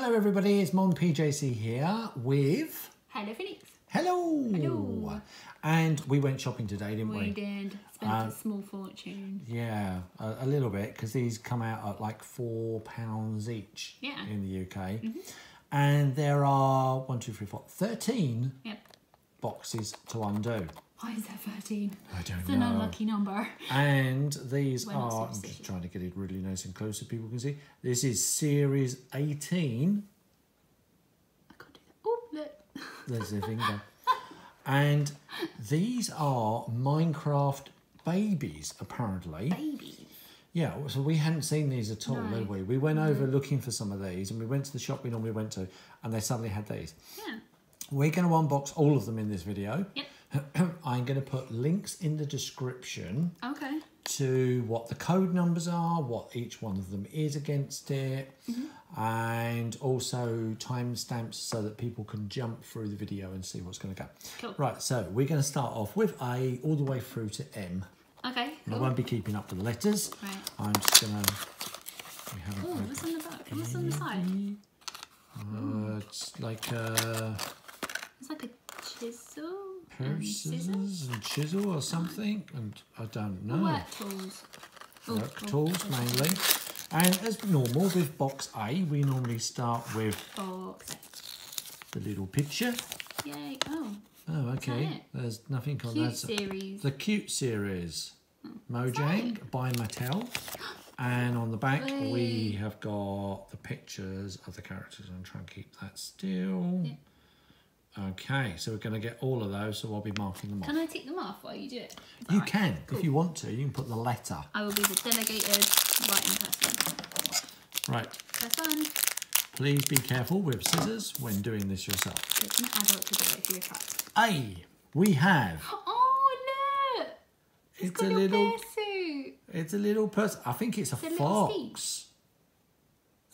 Hello everybody, it's Mon PJC here with Hello, Phoenix. Hello. Hello. And we went shopping today, didn't we? We did spend Um, a small fortune. Yeah, a, a little bit because these come out at like four pounds each Yeah. In the UK. And there are one, two, three, four, thirteen. Yep. boxes to undo. Why is that 13? I don't It's know. an unlucky number. And these We're are, I'm just trying to get it really nice and close so people can see. This is series 18. I can't do that. Oh, look. There's the finger. And these are Minecraft babies, apparently. Baby. Yeah, so we hadn't seen these at all, No. did we? We went over looking for some of these and we went to the shop we normally went to and they suddenly had these. Yeah. We're going to unbox all of them in this video. Yep. I'm going to put links in the description Okay. to what the code numbers are, what each one of them is against it, Mm-hmm. and also timestamps so that people can jump through the video and see what's going to go. Cool. Right, so we're going to start off with A all the way through to M. Okay. I won't be keeping up with the letters. Right. I'm just going to. Oh, what's on the back? What's on the side? Uh, it's like uh, It's like a chisel and scissors. and chisel or something, and I don't know. Work tools. Work tools mainly. And as normal with box A, we normally start with Box. the little picture. Yay. Oh, Oh, okay. There's nothing on cute that. series. The cute series, hmm. Mojang by Mattel. And on the back, we have got the pictures of the characters. I'm trying to keep that still. Okay, so we're going to get all of those, so I'll be marking them off. Can I take them off while you do it? You right? can, if you want to, you can put the letter. I will be the delegated writing person. Right, Have fun. please be careful with scissors when doing this yourself. It's an adult to do it if you're a child. A, we have, Oh, look! it's a little, bear suit. it's a little person. I think it's a It's a fox.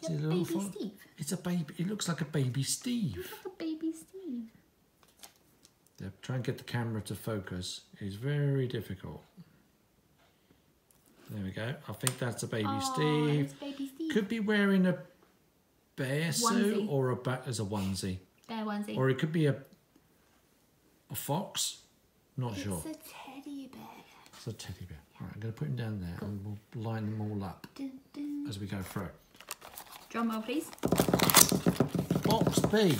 It's a a little baby fox. Steve. It's a baby, it looks like a baby Steve. Look like a baby Steve. Yeah, try and get the camera to focus is very difficult. There we go. I think that's a baby Oh, Steve. baby Steve. Could be wearing a bear suit or a ba- as a onesie, Bear onesie. or it could be a a fox. Not sure. It's a teddy bear. It's a teddy bear. All right, I'm going to put him down there, and we'll line them all up Dun, dun. as we go through. Drum roll, please. Box B.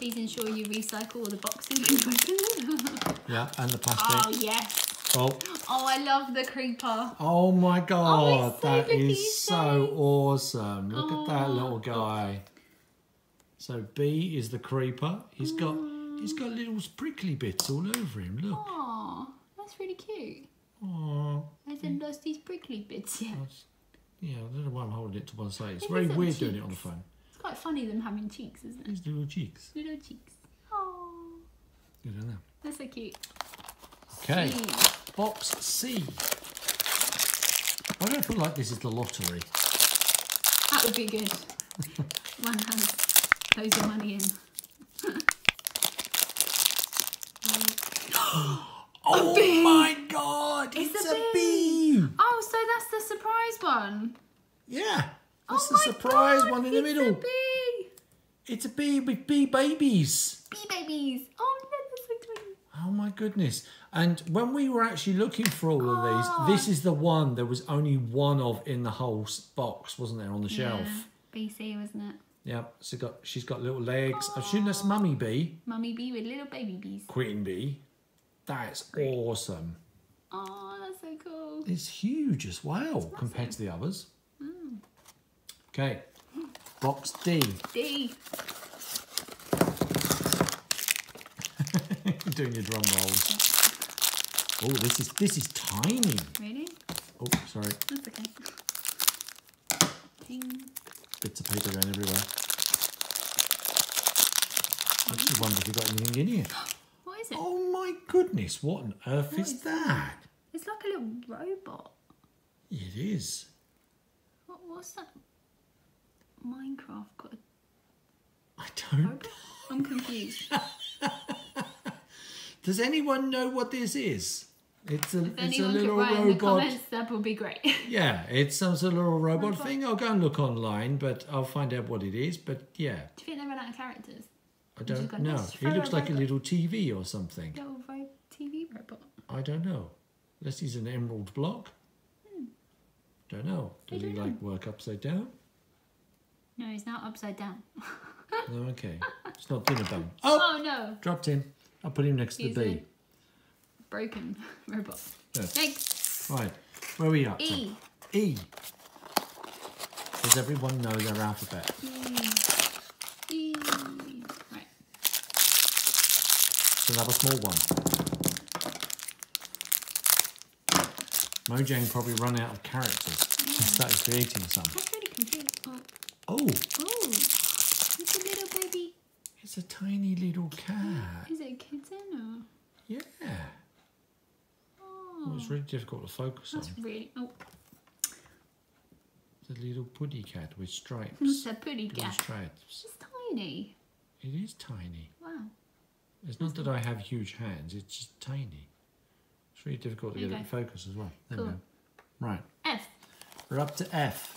Please ensure you recycle all the boxes you've opened. Yeah, and the oh, plastic. oh, yes. Oh, Oh, I love the creeper. oh my oh, God, it's so that good so awesome! Look at that Oh. little guy. So B is the creeper. He's got he's got little prickly bits all over him. Look. Oh, that's really cute. Oh, I haven't lost these prickly bits yet. yeah. I don't know why I'm holding it to one side. It's very weird doing it on the phone. Funny them having cheeks, isn't it? These little cheeks. Little cheeks. Oh, Good on them. that's so cute. Okay. C. Box C. Why do I feel like this is the lottery? That would be good. One has loads of money in. Oh bee. my god! It's It's, a a bee. Oh, so that's the surprise one. Yeah. That's oh the surprise God, one in the it's middle. A bee. It's a bee with bee babies. Bee babies. Oh, look, that's so. Oh my goodness. And when we were actually looking for all of these, ah. this is the one there was only one of in the whole box, wasn't there, on the shelf? Yeah, BC, wasn't it? Yep. So got she's got little legs. I assume that's mummy bee, Mummy bee with little baby bees. queen bee. That's awesome. Oh, that's so cool. It's huge as well compared to the others. Okay. Box D. D. Doing your drum rolls. Oh, this is this is tiny. Really? Oh, sorry. That's okay. Ping. Bits of paper going everywhere. I just wonder if you got anything in here. What is it? Oh my goodness, what on earth What is is that? It's like a little robot. It is. What, was that? Minecraft got a I don't. robot? I'm confused. Does anyone know what this is? It's a If it's a little write in the robot. comments, that would be great. Yeah, it's some sort of little robot Robot. thing. I'll go and look online, but I'll find out what it is. But yeah, Do you think they ran out of characters? I don't know. "Let's He looks like a little TV or something. Little TV robot. I don't know. Unless he's an emerald block. Hmm. Don't know. Does he like work upside down? No, he's now upside down. No, oh, okay. It's not Dinnerbone. Oh, Oh no, dropped him. I'll put him next to he's the a B. broken robot. Yeah. Next, Right. Where are we to? E. E. Does everyone know their alphabet? E. E. Right. It's another small one. Mojang probably run out of characters and started creating some. That's really confusing. Oh, Oh, oh, it's a little baby. it's a tiny little cat. Is it a kitten or? Yeah. Oh, Well, it's really difficult to focus on. that's really. Oh, It's a little puddy cat with stripes. it's a Little cat. stripes. It's tiny. It is tiny. Wow. It's not that I have huge hands, it's just tiny. It's really difficult to There get it in focus as well. There we Cool. go. Right, F. we're up to F.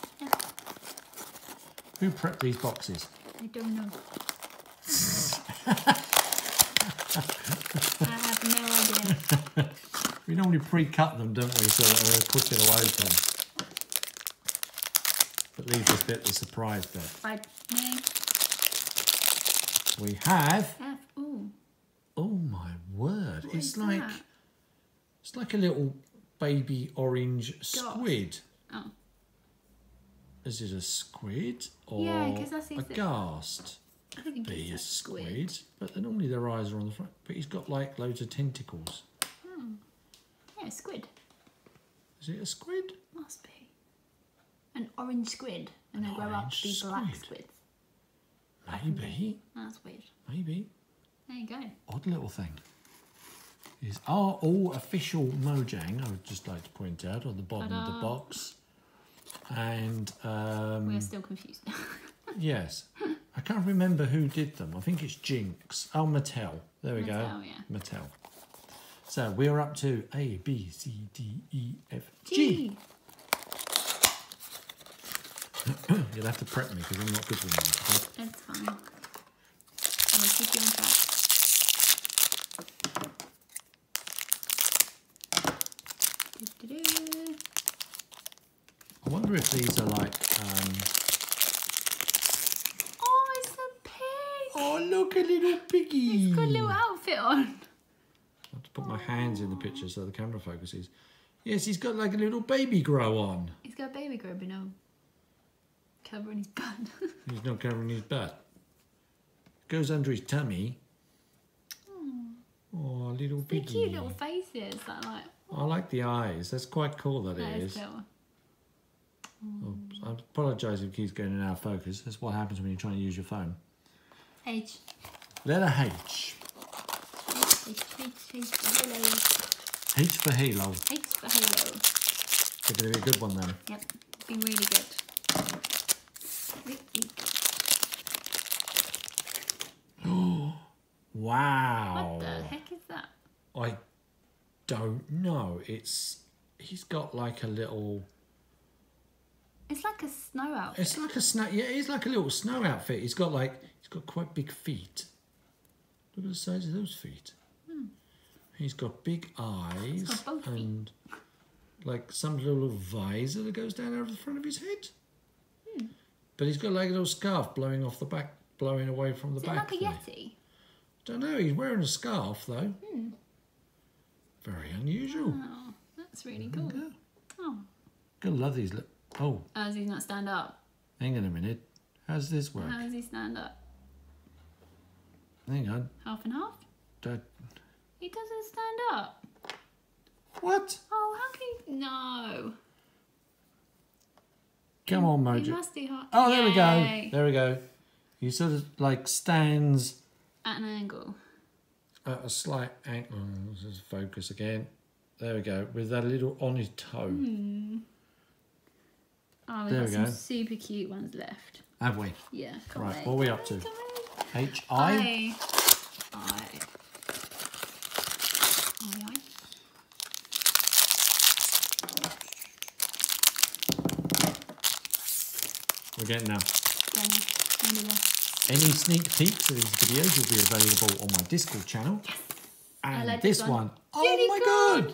Who prepped these boxes? I don't know. I have no idea. We normally pre-cut them, don't we, so that they're quicker to open. But leave this bit the surprise bit. Me. We have. F. Ooh. Oh my word! What it's like that? it's like a little baby orange squid. Oh. Is it a squid or Yeah, I see a ghast? I think Be a it's squid, but normally their eyes are on the front. But he's got like loads of tentacles. Hmm. Yeah, squid. Is it a squid? Must be. An orange squid. And they grow up to be black squids. Maybe, That's weird. maybe. There you go. Odd little thing. These are all official Mojang. I would just like to point out on the bottom of the box. And um, We're still confused. Yes. I can't remember who did them. I think it's Jinx. Oh, Mattel. There we go. Mattel, yeah. Mattel. So we're up to A, B, C, D, E, F, G. You'll have to prep me because I'm not good with names. That's fine. I'll keep you on track. Do-do-do. I wonder if these are like. Um... Oh, it's a pig. Oh, look, a little piggy. He's got a little outfit on. I have to put my hands in the picture so the camera focuses. Yes, he's got like a little baby grow on. He's got a baby grow, but no cover on his butt. He's not covering his butt. Goes under his tummy. Oh, little They're piggy. cute little faces. That like I like the eyes. That's quite cool that that it is is. cool. Oh, Oops. I apologise if it keeps in out of focus. That's what happens when you're trying to use your phone. H. Letter H. H. H. H. H. Halo. H for Halo. H for Halo. It's going to be a good one then. Yep. Be really good. Wow. What the heck is that? I don't know. It's he's got like a little. It's like a snow outfit. It's like a snow. Yeah, it's like a little snow outfit. He's got like he's got quite big feet. Look at the size of those feet. He's got big eyes got both feet. and like some little visor that goes down over the front of his head. Hmm. But he's got like a little scarf blowing off the back, blowing away from the Is it back. like a. Yeti? Don't know. He's wearing a scarf though. Hmm. Very unusual. Oh, that's really cool. Oh, Gonna love these. Li- oh, how does he not stand up? hang on a minute. How's this work? How does he stand up? Hang on. Half and half? That- He doesn't stand up. What? Oh, how can he? No. Come on, He Mojo. must be hot. Oh, there we go. There we go. He sort of like stands At an angle. at a slight angle. Focus again. There we go. With that little on his toe. Hmm. Oh, we've there got we some go. super cute ones left. Have we? Yeah. Right, away. what are we up to? H I. I. I. I. We're getting now. Any sneak peeks of these videos will be available on my Discord channel. Yes. And like this, this one. one. Oh my god!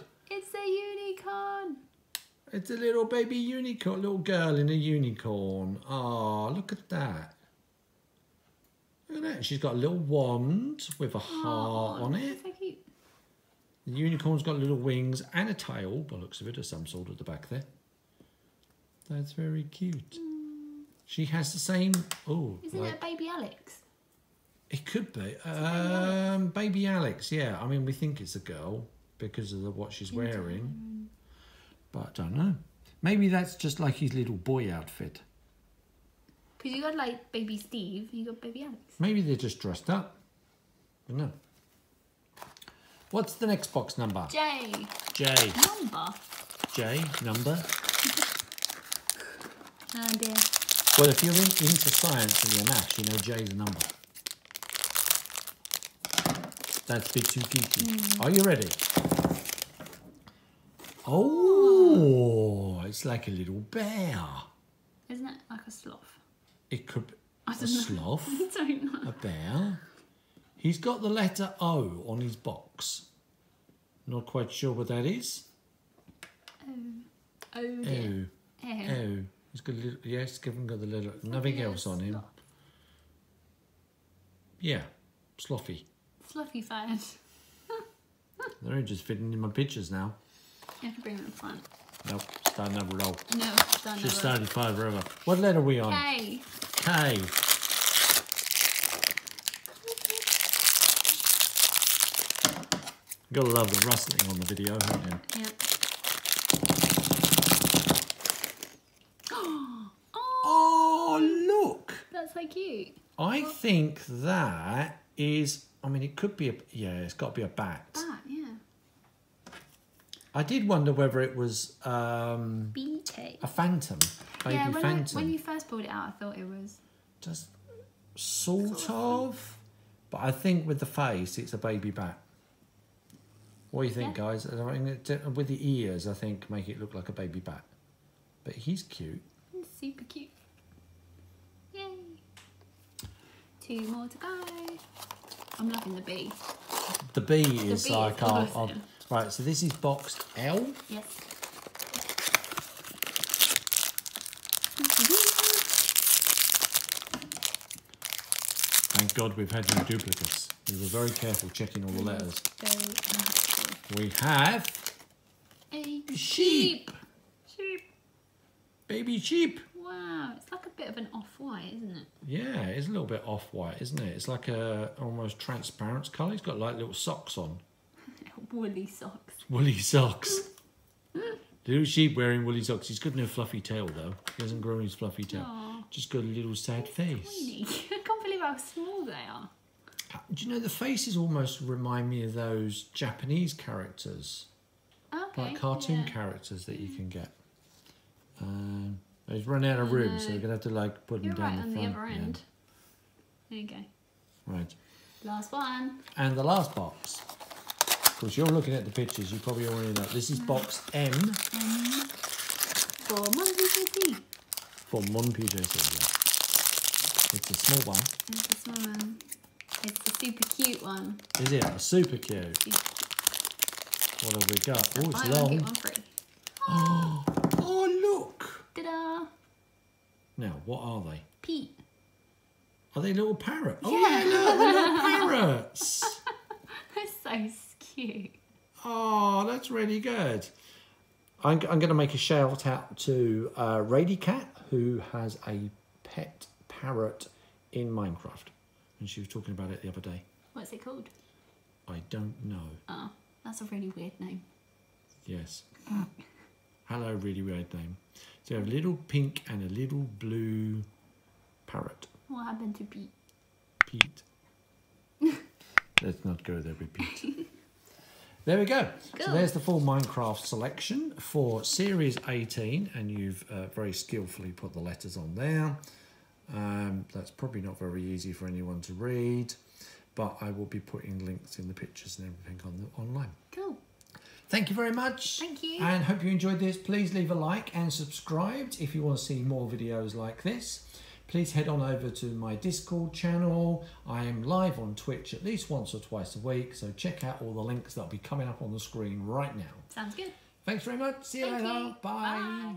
It's a unicorn. It's a little baby unicorn, little girl in a unicorn. Oh, look at that. Look at that. She's got a little wand with a heart Aw, on it. So cute. The unicorn's got little wings and a tail, by the looks of it, of some sort at the back there. That's very cute. She has the same. Oh, Isn't like- it a baby Alex? It could be. Um, baby Alex, yeah. I mean, we think it's a girl because of the, what she's wearing. But I don't know. Maybe that's just like his little boy outfit. Because you got like baby Steve, you got baby Alex. Maybe they're just dressed up. I don't know. What's the next box number? J. J. Number. J number. Oh dear. Well, if you're in, into science and your maths, you know J is a number. That's a bit too geeky. Hmm. Are you ready? Oh, it's like a little bear. Isn't it like a sloth? It could be I a don't know. sloth, I don't know. a bear. He's got the letter O on his box. Not quite sure what that is. Oh, oh, dear. O. Oh. O. He's got a little, yes, given got the little, nothing else on him. sloth. Yeah, slothy. Slothy fired. They're just fitting in my pictures now. You have to bring them in front. Nope, starting over roll. No, done She's over. started five forever. What letter are we on? K. K. Gotta love the rustling on the video, haven't you? Yep. oh, Oh, look! that's so cute. I think that is. I mean, it could be a. Yeah, it's got to be a bat. That, yeah. I did wonder whether it was um, BK. a phantom, baby yeah, when, I, when you first pulled it out, I thought it was. Just sort, Sort of. But I think with the face, it's a baby bat. What do you think, Yeah. guys? I mean, it- with the ears, I think make it look like a baby bat. But he's cute. Super cute. Yay. Two more to go. I'm loving the bee. The bee is bee like is our, awesome. Right. So this is box L. Yes. Thank God we've had no duplicates. We were very careful checking all the letters. We have A Sheep. sheep. Sheep. baby sheep. Wow, it's like a bit of an off-white, isn't it? Yeah, it's a little bit off-white, isn't it? It's like a almost transparent colour. He's got like little socks on. Woolly socks. Woolly socks. little sheep wearing woolly socks. He's got no fluffy tail though. He hasn't grown his fluffy tail. Aw. Just got a little sad face. Tiny. I can't believe how small they are. Do you know the faces almost remind me of those Japanese characters, Okay. like cartoon yeah. characters that you can get. Um, they've run out of room, so you're gonna have to like put You're them down right on the the front. other yeah. There you go. Right. Last one. And the last box. Of course, you're looking at the pictures. You probably already know. This is box M M For City. for Mon PJC. Yeah. It's a small one. It's a small one. It's a super cute one. Is it? A super cute. Super What have we got? Oh, it's one, long. get one free. Oh, look. Ta-da! Now, what are they? Pete. Are they little parrot? Oh, Yeah. yeah, look, they're little parrots. That's so cute. Oh, that's really good. I'm, I'm going to make a shout out to uh, Radycat, who has a pet parrot in Minecraft. And she was talking about it the other day. What's it called? I don't know. Oh, that's a really weird name. Yes. Hello, really weird name. So you have a little pink and a little blue parrot. What happened to Pete? Pete. Let's not go there with Pete. There we go. So there's the full Minecraft selection for Series 18, and you've uh, very skillfully put the letters on there. Um, that's probably not very easy for anyone to read, but I will be putting links in the pictures and everything on the, online. Cool. Thank you very much. Thank you. And hope you enjoyed this. Please leave a like and subscribe if you want to see more videos like this. Please head on over to my Discord channel. I am live on Twitch at least once or twice a week, so check out all the links that'll be coming up on the screen right now. Sounds good. Thanks very much. See you Thank later. you. Bye. Bye.